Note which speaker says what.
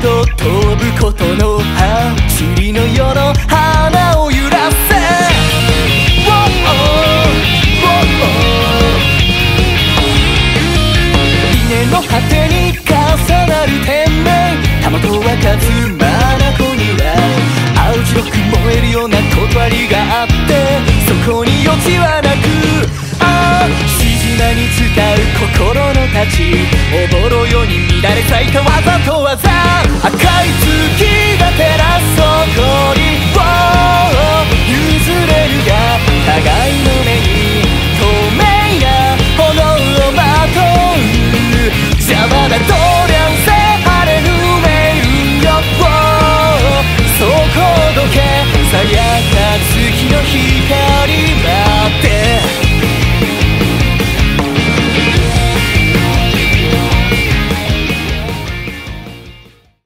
Speaker 1: と飛ぶことの走りの世の花を揺らせ稲の果てに重なる天命たまとは勝つ眼には青白く燃えるような断りがあってそこに余地はなくああ静まに伝う心の太刀おぼろよに乱れ咲いたわざとわざ光